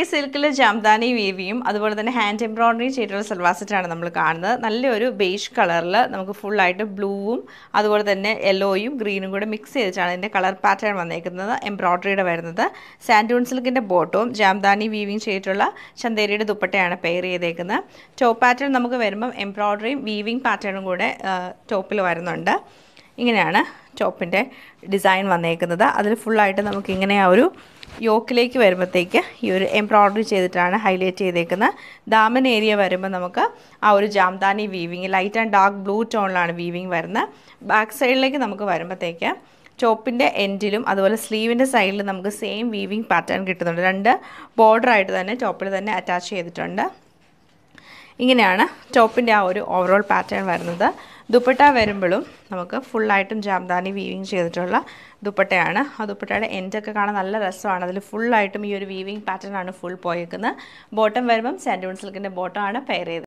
ഈ സിൽക്കിൽ ജാംദാനി വീവിയും അതുപോലെ തന്നെ ഹാൻഡ് എംബ്രോയിഡറി ചെയ്തിട്ടുള്ള സൽവാർ സെറ്റാണ് നമ്മൾ കാണുന്നത്. നല്ലൊരു ബേഷ് കളറിൽ നമുക്ക് ഫുള്ളായിട്ട് ബ്ലൂവും അതുപോലെ തന്നെ യെല്ലോയും ഗ്രീനും കൂടെ മിക്സ് ചെയ്തിട്ടാണ് ഇതിന്റെ കളർ പാറ്റേൺ വന്നേക്കുന്നത് എംബ്രോയിഡറിയുടെ വരുന്നത്. സാൻഡൂൺ സിൽക്കിന്റെ ബോട്ടവും ജാംദാനി വീവിങ് ചെയ്തിട്ടുള്ള ചന്തേരിയുടെ ദുപ്പട്ടയാണ് പെയർ ചെയ്തേക്കുന്നത്. ടോപ്പ് പാറ്റേൺ നമുക്ക് വരുമ്പം എംബ്രോയിഡറിയും വീവിങ് പാറ്റേണും കൂടെ ടോപ്പിൽ വരുന്നുണ്ട്. ഇങ്ങനെയാണ് ടോപ്പിന്റെ ഡിസൈൻ വന്നേക്കുന്നത്. അതിൽ ഫുള്ളായിട്ട് നമുക്ക് ഇങ്ങനെ ആ ഒരു യോക്കിലേക്ക് വരുമ്പോഴത്തേക്ക് ഈ ഒരു എംബ്രോയ്ഡറി ചെയ്തിട്ടാണ് ഹൈലൈറ്റ് ചെയ്തേക്കുന്നത്. ദാമൻ ഏരിയ വരുമ്പോൾ നമുക്ക് ആ ഒരു jamdani weaving light and dark blue ടോണിലാണ് weaving വരുന്നത്. ബാക്ക് സൈഡിലേക്ക് നമുക്ക് വരുമ്പോഴത്തേക്ക് ടോപ്പിന്റെ എൻഡിലും അതുപോലെ സ്ലീവിന്റെ സൈഡിലും നമുക്ക് സെയിം വീവിങ് പാറ്റേൺ കിട്ടുന്നുണ്ട്. രണ്ട് ബോർഡറായിട്ട് തന്നെ ടോപ്പിൽ തന്നെ അറ്റാച്ച് ചെയ്തിട്ടുണ്ട്. ഇങ്ങനെയാണ് ടോപ്പിന്റെ ആ ഒരു ഓവറോൾ പാറ്റേൺ വരുന്നത്. ദുപ്പട്ട വരുമ്പോഴും നമുക്ക് ഫുള്ളായിട്ടും ജാംദാനി വീവിങ് ചെയ്തിട്ടുള്ള ദുപ്പട്ടയാണ്. ആ ദുപ്പട്ടയുടെ എൻഡൊക്കെ കാണാൻ നല്ല രസമാണ്. അതിൽ ഫുള്ളായിട്ടും ഈ ഒരു വീവിങ് പാറ്റേൺ ആണ് ഫുൾ പോയേക്കുന്നത്. ബോട്ടം വരുമ്പം സാൻഡൂൺ സിൽക്കിന്റെ ബോട്ടം ആണ് പെയർ ചെയ്തത്.